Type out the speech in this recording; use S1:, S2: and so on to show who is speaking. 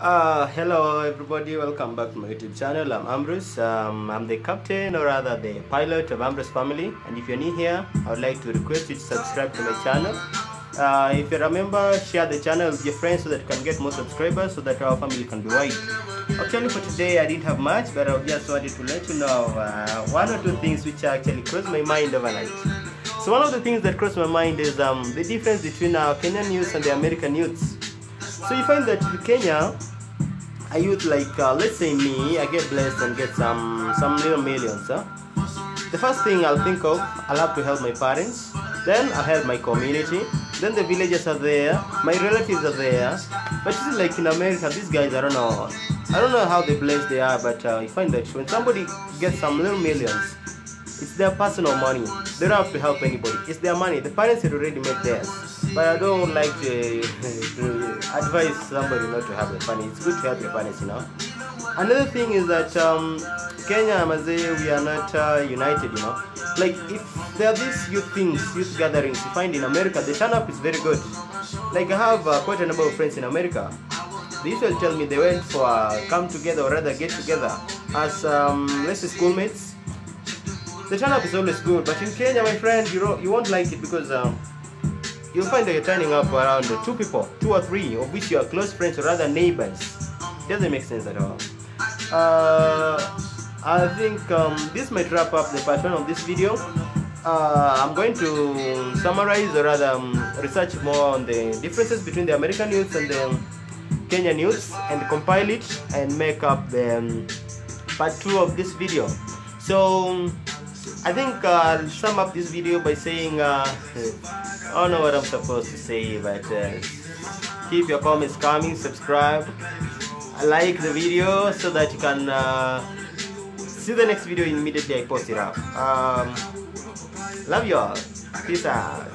S1: Uh, hello everybody, welcome back to my YouTube channel. I'm Ambrose. Um, I'm the captain or rather the pilot of Ambrose family and if you're new here, I would like to request you to subscribe to my channel. Uh, if you remember, share the channel with your friends so that you can get more subscribers so that our family can be wide. Actually for today I didn't have much but I just wanted to let you know uh, one or two things which actually crossed my mind overnight. So one of the things that crossed my mind is um, the difference between our Kenyan youths and the American youths. So you find that in Kenya, a youth like uh, let's say me, I get blessed and get some some little millions. Huh? The first thing I'll think of, I'll have to help my parents. Then I'll help my community. Then the villagers are there, my relatives are there. But you see, like in America, these guys, I don't know, I don't know how they blessed they are, but uh, you find that when somebody gets some little millions, it's their personal money. They don't have to help anybody. It's their money. The parents had already made theirs. But I don't like to, to advise somebody not to have a money. It's good to have your parents, you know. Another thing is that um, Kenya, Mazee, we are not uh, united, you know. Like if there are these youth things, youth gatherings you find in America, the turn up is very good. Like I have uh, quite a number of friends in America. They usually tell me they went for a come together or rather get together as um, let's say schoolmates the turn up is always good, but in Kenya, my friend, you you won't like it because um, you'll find that you're turning up around two people, two or three, of which you are close friends or rather neighbors. Doesn't make sense at all. Uh, I think um, this might wrap up the part one of this video. Uh, I'm going to summarize or rather um, research more on the differences between the American youths and the Kenyan youths and compile it and make up the um, part two of this video. So I think uh, I'll sum up this video by saying uh, I don't know what I'm supposed to say, but uh, keep your comments coming, subscribe, like the video so that you can uh, see the next video immediately I post it up. Um, love you all. Peace out.